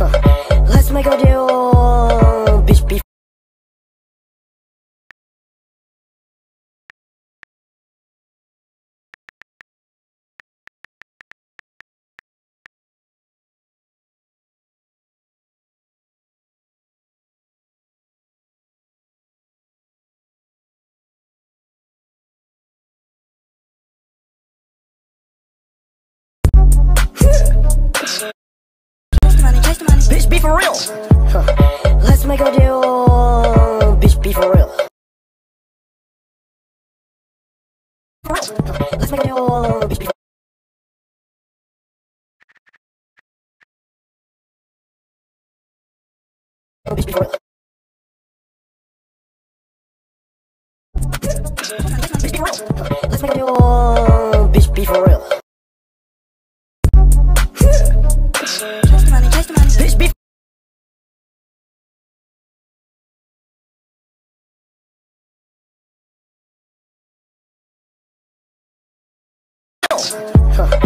Let's make a deal, for real. Huh. Let's make a deal, bitch. Be for real. Let's make a deal, bitch. Be for real. Bitch, be for real. Let's make a deal, bitch. Be for real. Huh.